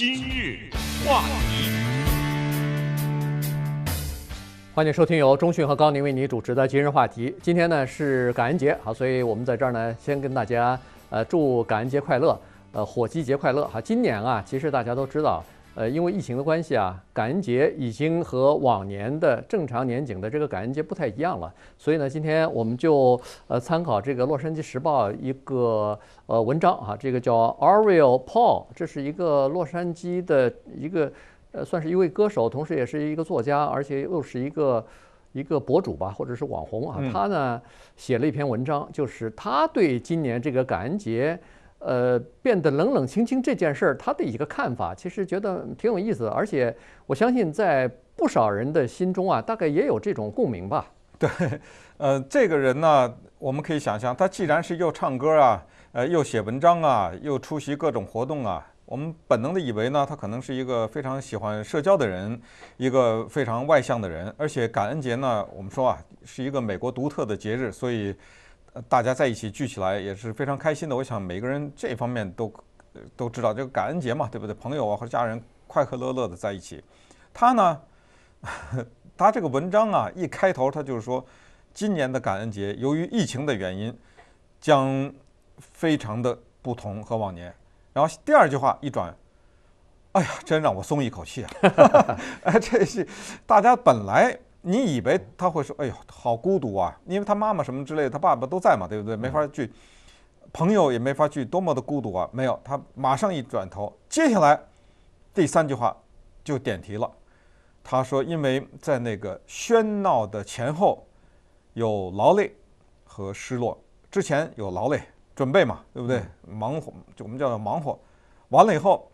今日话题，欢迎收听由中讯和高宁为你主持的今日话题。今天呢是感恩节，好，所以我们在这儿呢先跟大家呃祝感恩节快乐，呃火鸡节快乐哈。今年啊，其实大家都知道。呃，因为疫情的关系啊，感恩节已经和往年的正常年景的这个感恩节不太一样了。所以呢，今天我们就呃参考这个《洛杉矶时报》一个呃文章啊，这个叫 Ariel Paul，这是一个洛杉矶的一个呃算是一位歌手，同时也是一个作家，而且又是一个一个博主吧，或者是网红啊。他呢写了一篇文章，就是他对今年这个感恩节。呃，变得冷冷清清这件事儿，他的一个看法，其实觉得挺有意思的，而且我相信在不少人的心中啊，大概也有这种共鸣吧。对，呃，这个人呢，我们可以想象，他既然是又唱歌啊，呃，又写文章啊，又出席各种活动啊，我们本能的以为呢，他可能是一个非常喜欢社交的人，一个非常外向的人，而且感恩节呢，我们说啊，是一个美国独特的节日，所以。大家在一起聚起来也是非常开心的。我想每个人这方面都都知道，这个感恩节嘛，对不对？朋友啊和家人快快乐乐的在一起。他呢，他这个文章啊，一开头他就是说，今年的感恩节由于疫情的原因，将非常的不同和往年。然后第二句话一转，哎呀，真让我松一口气啊！哎，这是大家本来。你以为他会说：“哎呦，好孤独啊！”因为他妈妈什么之类的，他爸爸都在嘛，对不对？没法去，朋友也没法去，多么的孤独啊！没有，他马上一转头，接下来第三句话就点题了。他说：“因为在那个喧闹的前后，有劳累和失落。之前有劳累，准备嘛，对不对？忙活，就我们叫做忙活。完了以后，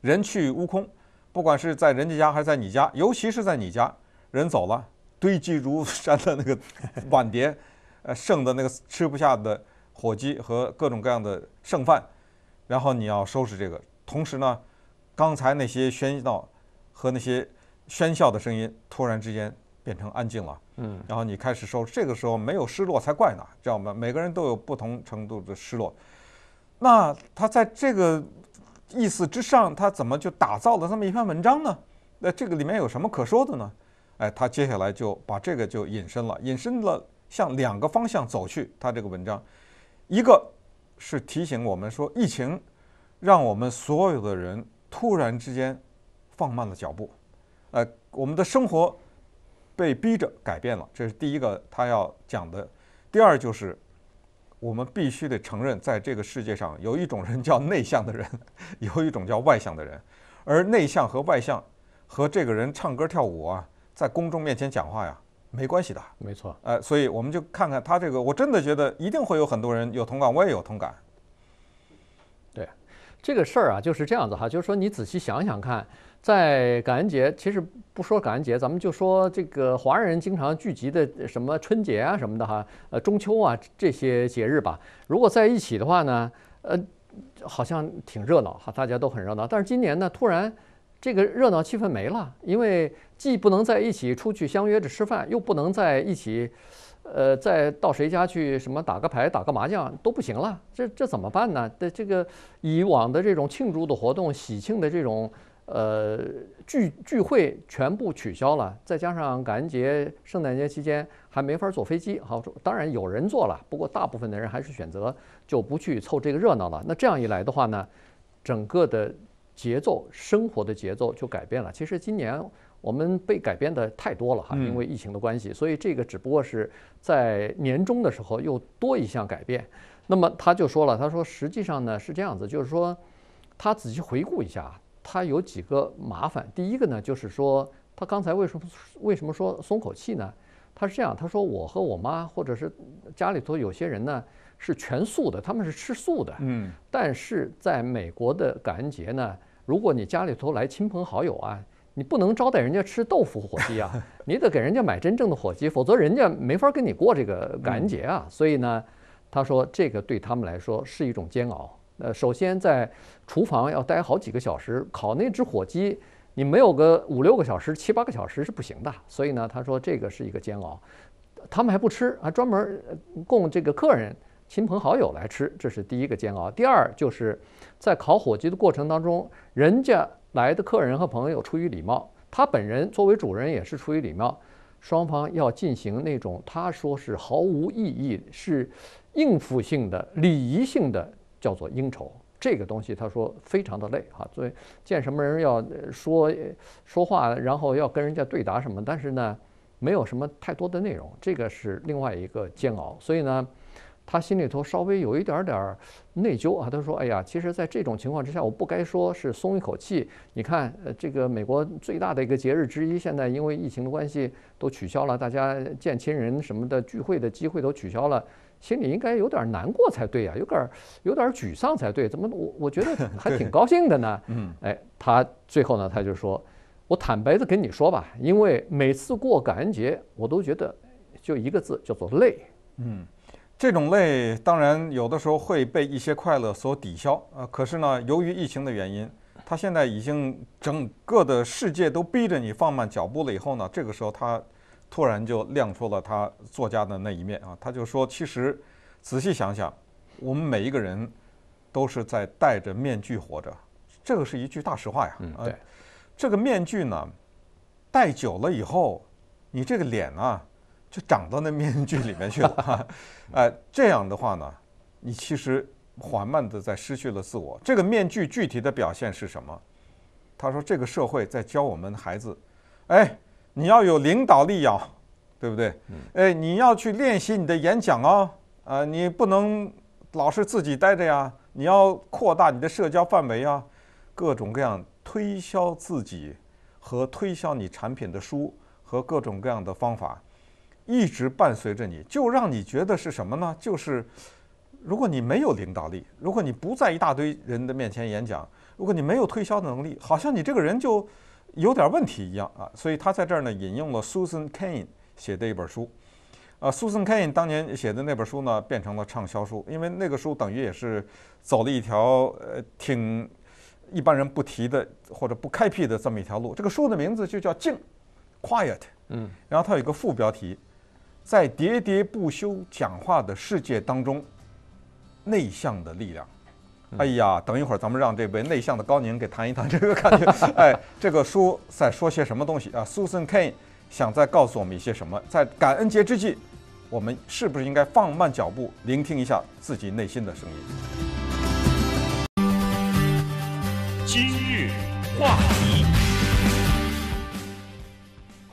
人去屋空，不管是在人家家还是在你家，尤其是在你家。”人走了，堆积如山的那个 碗碟，呃，剩的那个吃不下的火鸡和各种各样的剩饭，然后你要收拾这个。同时呢，刚才那些喧闹和那些喧嚣的声音突然之间变成安静了，嗯，然后你开始收拾。这个时候没有失落才怪呢，知道吗？每个人都有不同程度的失落。那他在这个意思之上，他怎么就打造了这么一篇文章呢？那这个里面有什么可说的呢？哎，他接下来就把这个就引申了，引申了向两个方向走去。他这个文章，一个是提醒我们说，疫情让我们所有的人突然之间放慢了脚步，呃，我们的生活被逼着改变了，这是第一个他要讲的。第二就是，我们必须得承认，在这个世界上有一种人叫内向的人，有一种叫外向的人，而内向和外向和这个人唱歌跳舞啊。在公众面前讲话呀，没关系的，没错。呃，所以我们就看看他这个，我真的觉得一定会有很多人有同感，我也有同感。对，这个事儿啊就是这样子哈，就是说你仔细想想看，在感恩节，其实不说感恩节，咱们就说这个华人经常聚集的什么春节啊什么的哈，呃中秋啊这些节日吧，如果在一起的话呢，呃，好像挺热闹哈，大家都很热闹。但是今年呢，突然。这个热闹气氛没了，因为既不能在一起出去相约着吃饭，又不能在一起，呃，再到谁家去什么打个牌、打个麻将都不行了。这这怎么办呢？的这个以往的这种庆祝的活动、喜庆的这种呃聚聚会全部取消了，再加上感恩节、圣诞节期间还没法坐飞机。好，当然有人坐了，不过大部分的人还是选择就不去凑这个热闹了。那这样一来的话呢，整个的。节奏生活的节奏就改变了。其实今年我们被改变的太多了哈，因为疫情的关系，所以这个只不过是在年终的时候又多一项改变。那么他就说了，他说实际上呢是这样子，就是说他仔细回顾一下，他有几个麻烦。第一个呢就是说，他刚才为什么为什么说松口气呢？他是这样，他说我和我妈或者是家里头有些人呢。是全素的，他们是吃素的。嗯，但是在美国的感恩节呢，如果你家里头来亲朋好友啊，你不能招待人家吃豆腐火鸡啊，你得给人家买真正的火鸡，否则人家没法跟你过这个感恩节啊。所以呢，他说这个对他们来说是一种煎熬。呃，首先在厨房要待好几个小时，烤那只火鸡，你没有个五六个小时、七八个小时是不行的。所以呢，他说这个是一个煎熬。他们还不吃，还专门供这个客人。亲朋好友来吃，这是第一个煎熬。第二就是在烤火鸡的过程当中，人家来的客人和朋友出于礼貌，他本人作为主人也是出于礼貌，双方要进行那种他说是毫无意义、是应付性的、礼仪性的，叫做应酬。这个东西他说非常的累哈，所以见什么人要说说话，然后要跟人家对答什么，但是呢，没有什么太多的内容，这个是另外一个煎熬。所以呢，他心里头稍微有一点点内疚啊。他说：“哎呀，其实，在这种情况之下，我不该说是松一口气。你看，呃，这个美国最大的一个节日之一，现在因为疫情的关系都取消了，大家见亲人什么的聚会的机会都取消了。”心里应该有点难过才对呀，有点有点沮丧才对。怎么我我觉得还挺高兴的呢？嗯，哎，他最后呢，他就说：“我坦白的跟你说吧，因为每次过感恩节，我都觉得就一个字，叫做累。”嗯，这种累当然有的时候会被一些快乐所抵消啊。可是呢，由于疫情的原因，他现在已经整个的世界都逼着你放慢脚步了。以后呢，这个时候他。突然就亮出了他作家的那一面啊！他就说：“其实，仔细想想，我们每一个人都是在戴着面具活着，这个是一句大实话呀。嗯，对，这个面具呢，戴久了以后，你这个脸啊，就长到那面具里面去了。哎，这样的话呢，你其实缓慢的在失去了自我。这个面具具体的表现是什么？他说，这个社会在教我们孩子，哎。”你要有领导力呀，对不对？哎，你要去练习你的演讲啊，啊，你不能老是自己待着呀，你要扩大你的社交范围啊，各种各样推销自己和推销你产品的书和各种各样的方法，一直伴随着你，就让你觉得是什么呢？就是如果你没有领导力，如果你不在一大堆人的面前演讲，如果你没有推销的能力，好像你这个人就。有点问题一样啊，所以他在这儿呢引用了 Susan Cain 写的一本书，啊，Susan Cain 当年写的那本书呢变成了畅销书，因为那个书等于也是走了一条呃挺一般人不提的或者不开辟的这么一条路。这个书的名字就叫静，Quiet，嗯，然后它有一个副标题，在喋喋不休讲话的世界当中，内向的力量。哎呀，等一会儿咱们让这位内向的高宁给谈一谈这个感觉。哎，这个书在说些什么东西啊？Susan Cain 想再告诉我们一些什么？在感恩节之际，我们是不是应该放慢脚步，聆听一下自己内心的声音？今日话题。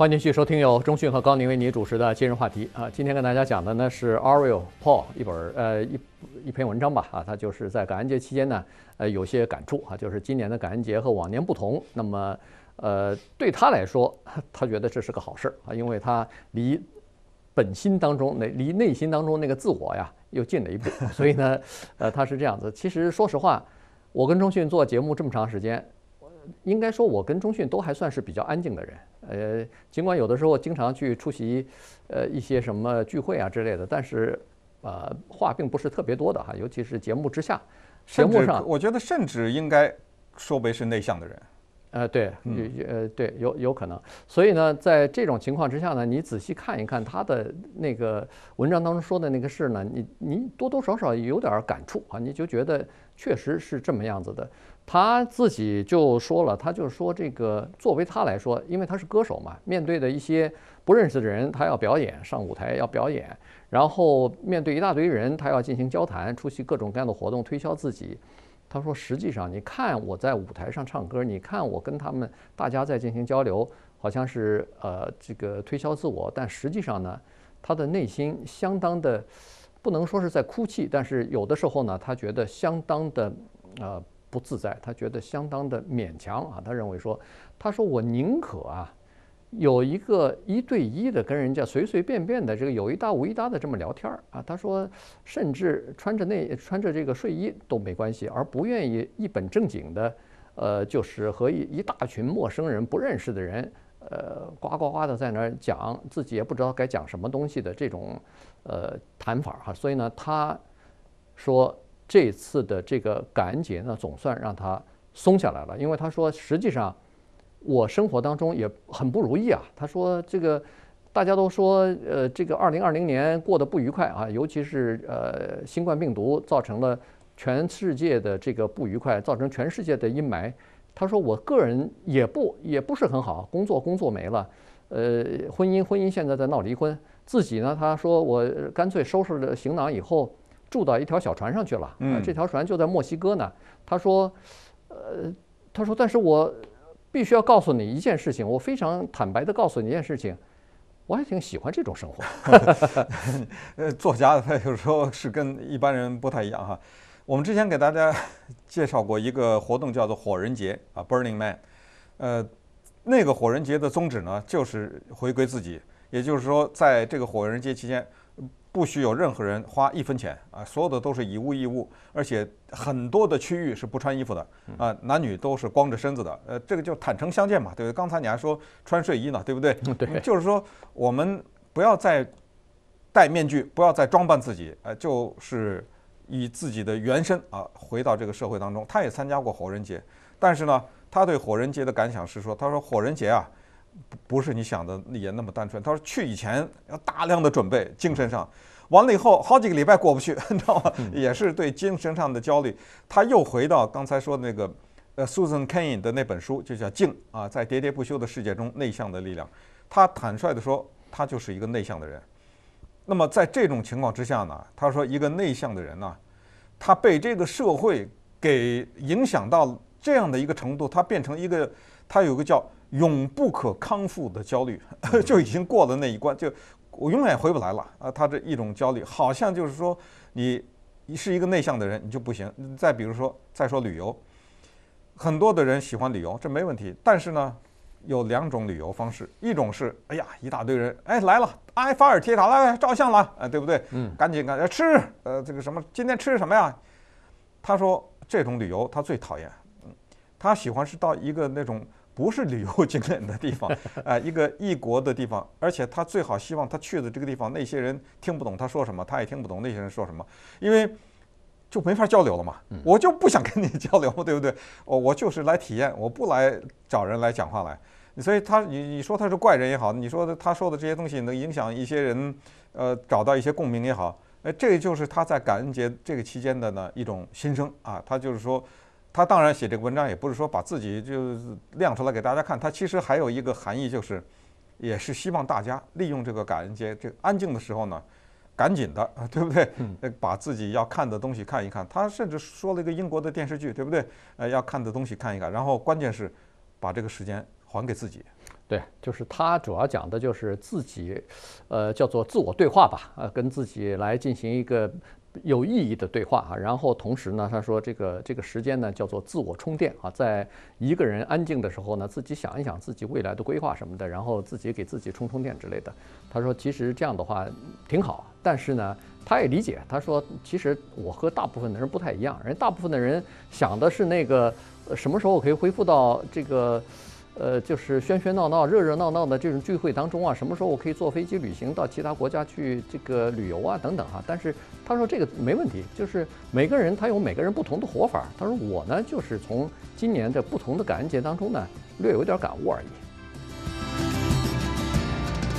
欢迎继续收听由中讯和高宁为你主持的今日话题啊，今天跟大家讲的呢是 Ariel Paul 一本呃一一篇文章吧啊，他就是在感恩节期间呢呃有些感触啊，就是今年的感恩节和往年不同，那么呃对他来说，他觉得这是个好事啊，因为他离本心当中那离内心当中那个自我呀又近了一步，所以呢呃他是这样子。其实说实话，我跟中讯做节目这么长时间。应该说，我跟中迅都还算是比较安静的人。呃，尽管有的时候经常去出席，呃，一些什么聚会啊之类的，但是，呃，话并不是特别多的哈。尤其是节目之下，节目上，我觉得甚至应该说为是内向的人。呃，对，呃，对，有有可能。所以呢，在这种情况之下呢，你仔细看一看他的那个文章当中说的那个事呢，你你多多少少有点感触啊，你就觉得确实是这么样子的。他自己就说了，他就说这个作为他来说，因为他是歌手嘛，面对的一些不认识的人，他要表演上舞台要表演，然后面对一大堆人，他要进行交谈，出席各种各样的活动，推销自己。他说，实际上你看我在舞台上唱歌，你看我跟他们大家在进行交流，好像是呃这个推销自我，但实际上呢，他的内心相当的不能说是在哭泣，但是有的时候呢，他觉得相当的呃。不自在，他觉得相当的勉强啊。他认为说，他说我宁可啊，有一个一对一的跟人家随随便便的这个有一搭无一搭的这么聊天啊。他说，甚至穿着那穿着这个睡衣都没关系，而不愿意一本正经的，呃，就是和一一大群陌生人不认识的人，呃，呱呱呱的在那儿讲自己也不知道该讲什么东西的这种呃谈法哈。所以呢，他说。这次的这个感恩节呢，总算让他松下来了。因为他说，实际上我生活当中也很不如意啊。他说，这个大家都说，呃，这个二零二零年过得不愉快啊，尤其是呃，新冠病毒造成了全世界的这个不愉快，造成全世界的阴霾。他说，我个人也不也不是很好，工作工作没了，呃，婚姻婚姻现在在闹离婚，自己呢，他说我干脆收拾了行囊以后，住到一条小船上去了，嗯这条船就在墨西哥呢。他说，呃，他说，但是我必须要告诉你一件事情，我非常坦白的告诉你一件事情，我还挺喜欢这种生活。呃，作家他有时候是跟一般人不太一样哈。我们之前给大家介绍过一个活动，叫做火人节啊，Burning Man。呃，那个火人节的宗旨呢，就是回归自己，也就是说，在这个火人节期间，不许有任何人花一分钱啊，所有的都是以物易物，而且很多的区域是不穿衣服的啊，男女都是光着身子的。呃，这个就坦诚相见嘛，对不对？刚才你还说穿睡衣呢，对不对？对就是说我们不要再戴面具，不要再装扮自己，呃，就是以自己的原身啊回到这个社会当中。他也参加过火人节，但是呢，他对火人节的感想是说，他说火人节啊，不不是你想的也那么单纯。他说去以前要大量的准备，精神上。完了以后，好几个礼拜过不去，你知道吗？也是对精神上的焦虑。他又回到刚才说的那个，呃，Susan Cain 的那本书，就叫《静》啊，在喋喋不休的世界中，内向的力量。他坦率地说，他就是一个内向的人。那么在这种情况之下呢，他说一个内向的人呢，他被这个社会给影响到这样的一个程度，他变成一个，他有个叫永不可康复的焦虑，就已经过了那一关，就我永远回不来了啊！他这一种焦虑，好像就是说你你是一个内向的人，你就不行。再比如说，再说旅游，很多的人喜欢旅游，这没问题，但是呢。有两种旅游方式，一种是哎呀，一大堆人，哎来了，埃菲尔铁塔来照相了，哎对不对？嗯，赶紧赶紧吃，呃这个什么，今天吃什么呀？他说这种旅游他最讨厌，嗯，他喜欢是到一个那种不是旅游景点的地方，呃一个异国的地方，而且他最好希望他去的这个地方那些人听不懂他说什么，他也听不懂那些人说什么，因为。就没法交流了嘛，我就不想跟你交流，对不对？我我就是来体验，我不来找人来讲话来。所以他，你你说他是怪人也好，你说的他说的这些东西能影响一些人，呃，找到一些共鸣也好，哎，这就是他在感恩节这个期间的呢一种心声啊。他就是说，他当然写这个文章也不是说把自己就亮出来给大家看，他其实还有一个含义，就是也是希望大家利用这个感恩节这个安静的时候呢。赶紧的，对不对？呃，把自己要看的东西看一看。他甚至说了一个英国的电视剧，对不对？呃，要看的东西看一看。然后关键是把这个时间还给自己。对，就是他主要讲的就是自己，呃，叫做自我对话吧，呃，跟自己来进行一个有意义的对话啊。然后同时呢，他说这个这个时间呢叫做自我充电啊，在一个人安静的时候呢，自己想一想自己未来的规划什么的，然后自己给自己充充电之类的。他说其实这样的话挺好，但是呢，他也理解。他说其实我和大部分的人不太一样，人大部分的人想的是那个什么时候可以恢复到这个。呃，就是喧喧闹闹、热热闹闹的这种聚会当中啊，什么时候我可以坐飞机旅行到其他国家去这个旅游啊，等等哈。但是他说这个没问题，就是每个人他有每个人不同的活法。他说我呢，就是从今年的不同的感恩节当中呢，略有点感悟而已。